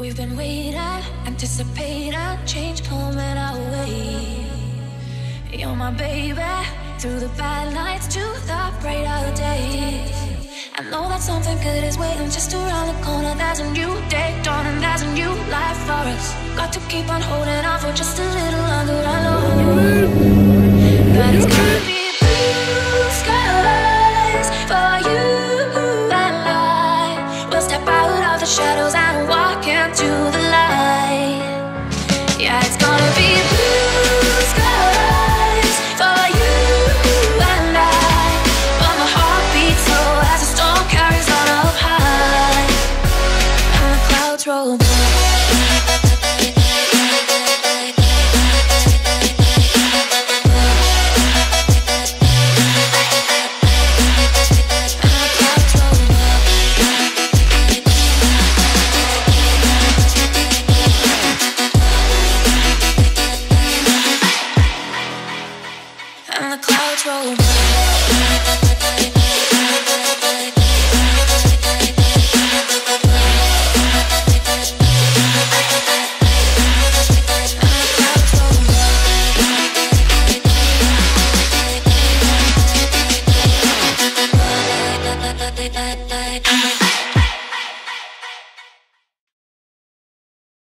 We've been waiting, anticipating, change coming our way. You're my baby, through the bad nights to the brighter days. I know that something good is waiting just around the corner. There's a new day dawning, there's a new life for us. Got to keep on holding on for just a little longer. I know it's gonna be blue skies for you and I. We'll step out of the shadows and into the the clouds roll by. I'm